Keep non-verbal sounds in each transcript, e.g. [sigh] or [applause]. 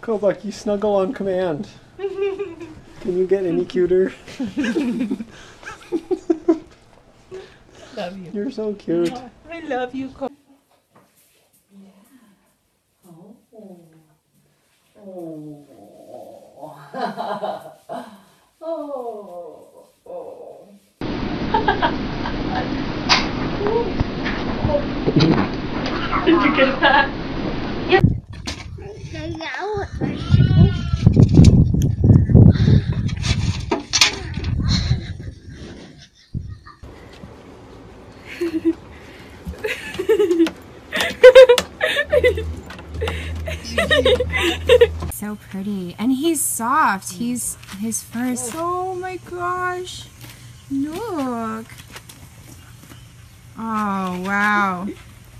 Kobak, you snuggle on command. Can you get any cuter? Love you. You're so cute. I love you. Ko- Did you oh, oh, oh. [laughs] So pretty. And he's soft. He's his fur is Oh, oh my gosh. Look. Oh wow.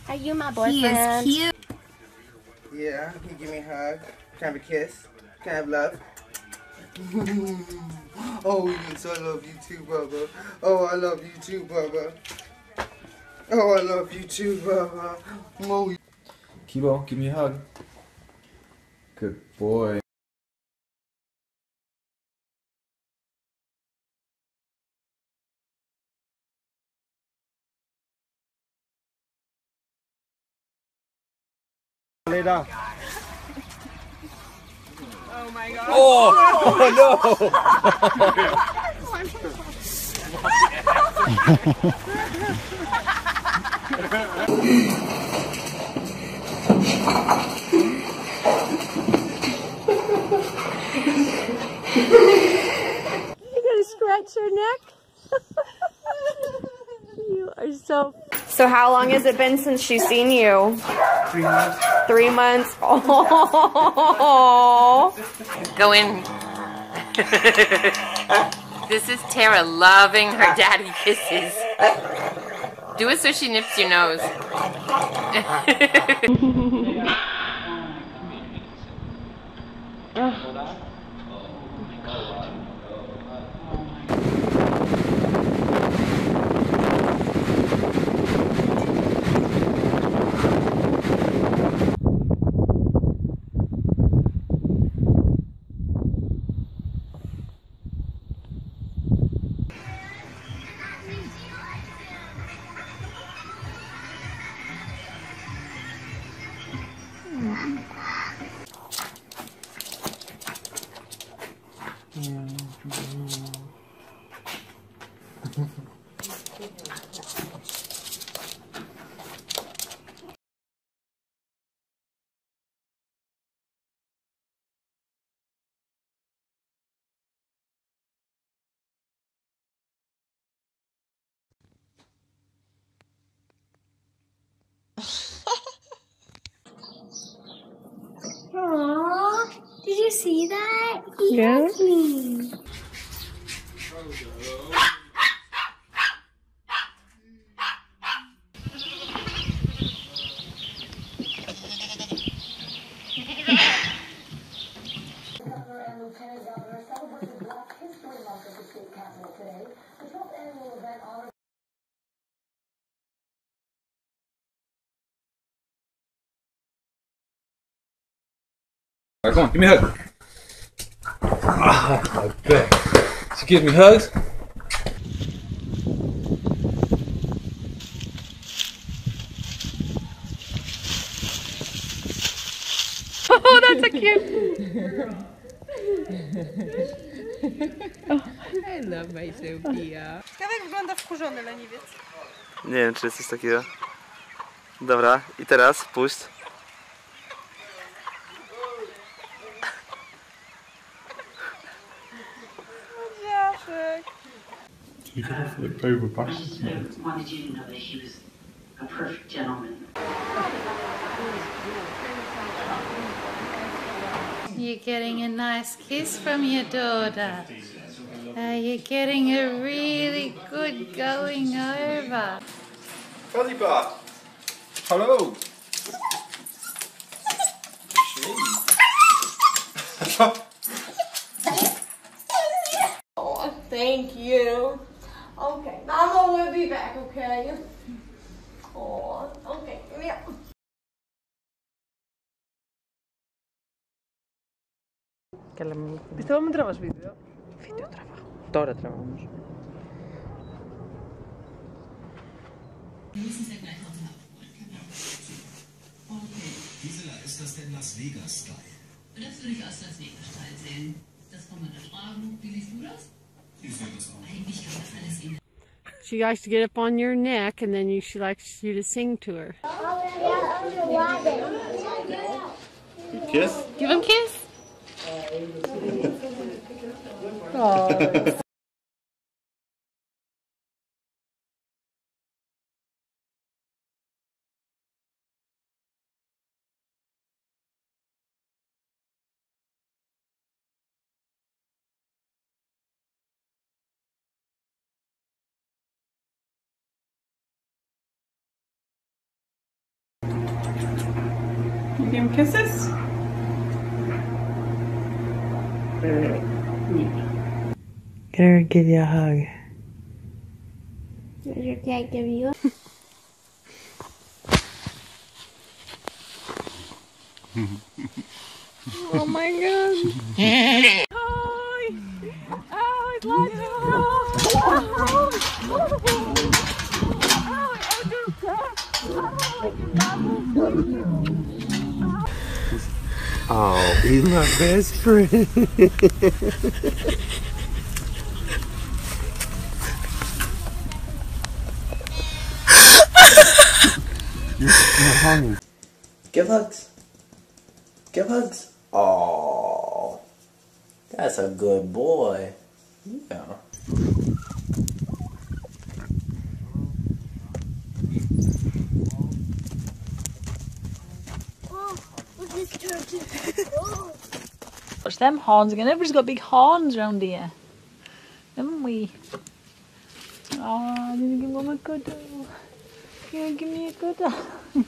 Are you my boyfriend? He is cute. Yeah, can you give me a hug? Can I have a kiss? Can I have love? [laughs] oh, yes, I love you too, Bubba. Oh, I love you too, Bubba. Oh, I love you too, Bubba. Oh, Kibo, give me a hug. Good boy. Oh, Lay [laughs] down. [laughs] You gonna scratch her neck? [laughs] you are so. So how long has it been since she's seen you? three months. Three months. [laughs] Oh. Go in. this is Tara loving her daddy kisses. Do it so she nips your nose. [laughs] Otherwise. 嗯，嗯，you see that? He Yeah. Alright, come on, give me a hug. Ah, I bet. She gives me hugs. Oh, that's a cute. I love my Sophia. Ciekawe wygląda wkurzony leniwiec. Nie wiem, czy jest coś takiego. Dobra, i teraz puść. Jaszek. wanted you to know that he was a perfect gentleman. You're getting a nice kiss from your daughter. Uh, Are you getting a really good going over? Fuzzy Bar. Hello. [laughs] Oh, [laughs] thank you. Okay, Mama will be back, okay? Oh, okay, yeah. que ela me. Estaba me trabas vídeo? Vídeo trabajo. Ahora trabajamos. Gisela, ist das denn Las Vegas-Style? Das würde ich aus Las Vegas-Style sehen. Das kann man da tragen. Wie siehst du das? Ich finde das auch. Eigentlich kann das alles in She likes to get up on your neck and then you, she likes you to sing to her. Kiss? Give him a kiss. Give him kisses. Get her give you a hug. Does your cat give you a Oh my god. Hi. Oh, it's Oh, Oh. he's my best friend. you're, you're hungry. Give hugs. Give hugs. Oh, that's a good boy. Yeah. [laughs] Gosh, them horns again. Everybody's got big horns round here. Haven't we? Oh, I'm give mum a cuddle. Gonna give me a cuddle. [laughs]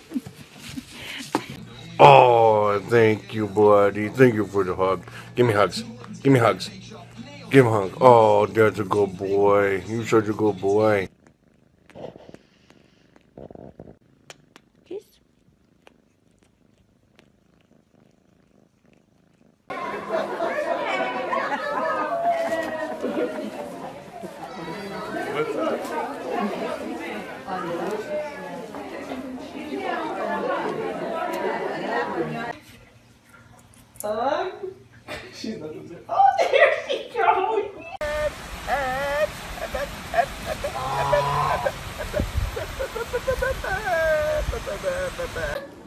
Oh, thank you, buddy. Thank you for the hug. Give me hugs. Give me hugs. Give him a hug. Oh, that's a good boy. You're such a good boy. Hug. She's not gonna say, Oh, there she goes.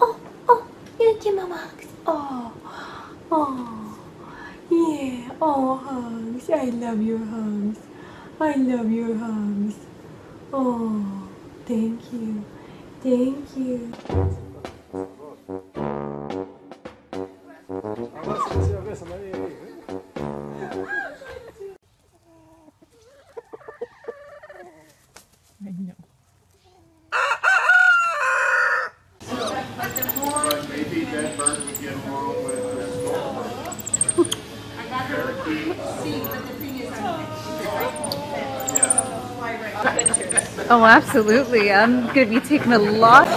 Oh, oh, you give mama hugs. Oh, oh, yeah. Oh, hugs. I love your hugs. I love your hugs. Oh, thank you. Thank you. Oh, absolutely. I'm going to be taking a lot.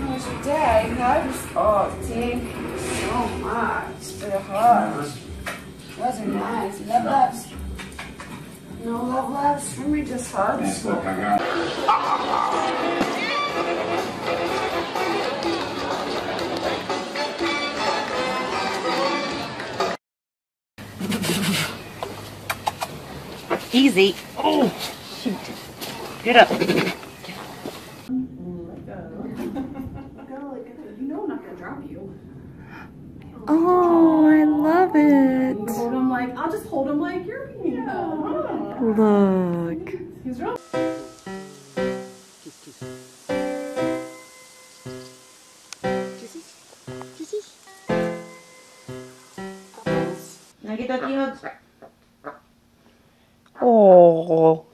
How's your day? Hugs? Oh, thank you so much for the hugs. Those are nice. Love loves. No love loves for me, just hugs. Easy. Oh, shoot. Get up. You know I'm not gonna drop you. Oh, I love it. Hold him like I'll just hold him like you're being held. Look. He's real. Now get Oh.